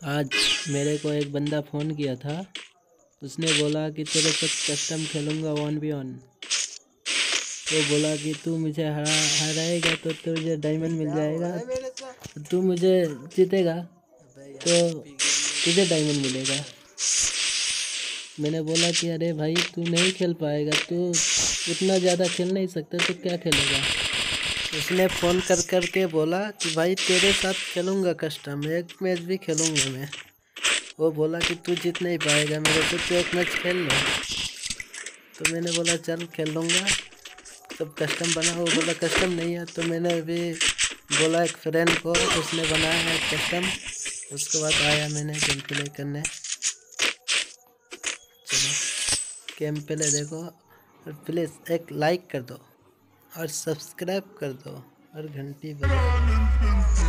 आज मेरे को एक बंदा फ़ोन किया था। उसने बोला कि तेरे साथ कस्टम खेलूँगा वन बी वन तो बोला कि तू मुझे हरा, हराएगा तो तुझे डायमंड मिल जाएगा। तू मुझे जीतेगा तो तुझे डायमंड मिलेगा। मैंने बोला कि अरे भाई, तू नहीं खेल पाएगा, तू इतना ज़्यादा खेल नहीं सकता तो क्या खेलेगा? उसने फ़ोन कर कर के बोला कि भाई तेरे साथ खेलूँगा कस्टम, एक मैच भी खेलूँगा मैं। वो बोला कि तू जीत नहीं पाएगा, मेरे से तो एक मैच खेल लो। तो मैंने बोला, चल खेल लूँगा तब कस्टम बना, वो बोला, कस्टम नहीं है। तो मैंने अभी बोला एक फ्रेंड को, उसने बनाया है कस्टम। उसके बाद आया मैंने गेम प्ले करने। चलो, गेम प्ले देखो। प्लीज़ एक लाइक कर दो। और सब्सक्राइब कर दो और घंटी बजा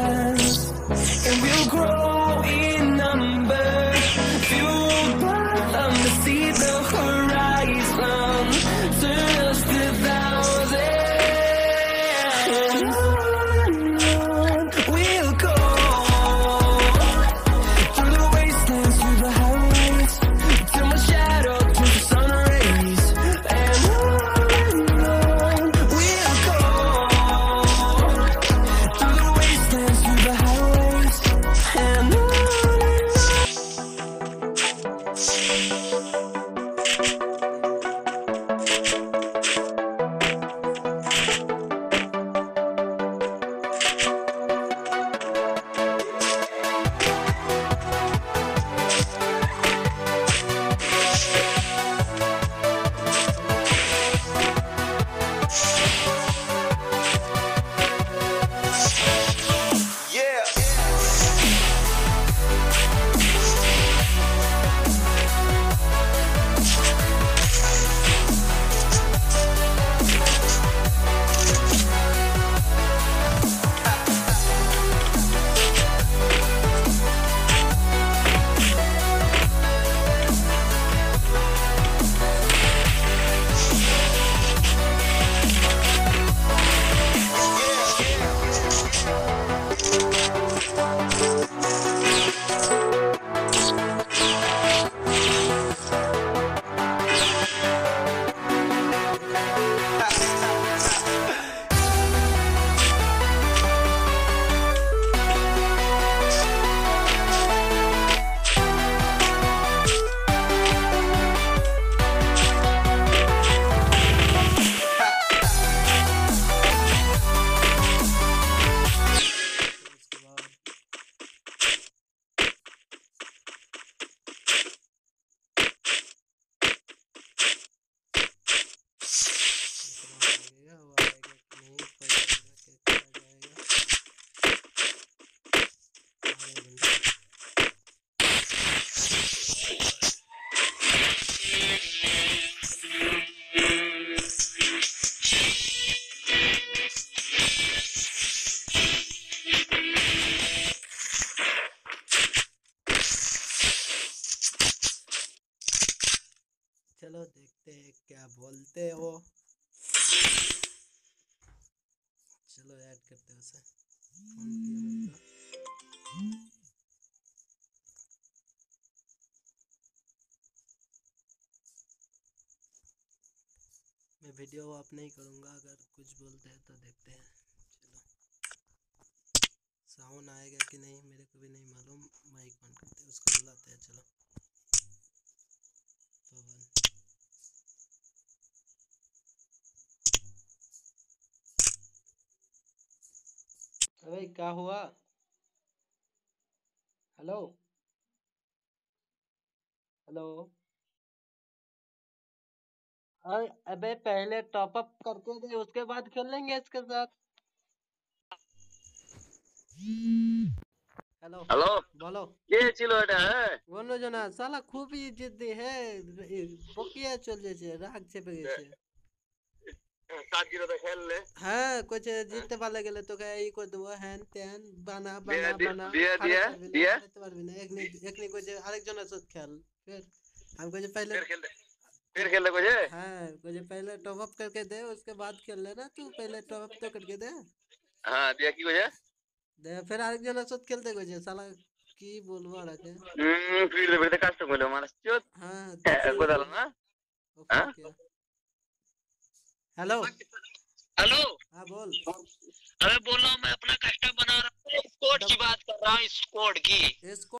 Podcast. बोलते हो? चलो ऐड करते हैं को मैं वीडियो ऑफ़ नहीं करूँगा, अगर कुछ बोलते हैं तो देखते हैं। चलो। साउंड आएगा कि नहीं, मेरे को भी नहीं मालूम। माइक ऑन करते उसको बुलाते हैं चलो पवन अरे क्या हुआ हेलो हेलो अरे अबे पहले टॉप अप करके दे उसके बाद खेल लेंगे इसके साथ हेलो হ্যালো বলো কে ছিল এটা হ্যাঁ বললো না শালা খুবই জিদ্দি হ্যাঁ বকিয়া চল যাচ্ছে রাগ চেপে গেছে সাতগিরোতে খেললে হ্যাঁ কইছে জিততে পারলে গেলে তোকে এই করে দেবো হ্যান ত্যান বানা দিয়ে- বানা দিয়ে- বানা দিয়ে- হারাতে দিয়ে- পারবি না, দিয়ে? হারাতে পারবি না একনি একনি কইছে আরেকজনের সাথে খেল फिर हम कहे पहले ফের খেলতে ফের খেলতে কইছে हाँ कहे पहले टॉप अप करके दे उसके बाद खेल लेना तू पहले टॉप अप तो करके दे হ্যাঁ দিয়ে কি কইছে दे फिर আরেকজনের সাথে খেলতে কইছে শালা কি বলবো আর আগে হুম ফিরতে ফিরতে কাজটা কইলো মানুষ চোদ हाँ কোথাল না हाँ? हेलो हेलो हाँ बोल। अरे बोल रहा हूँ मैं अपना कस्टम बना रहा हूँ स्कोड की बात कर रहा हूँ स्कोड की।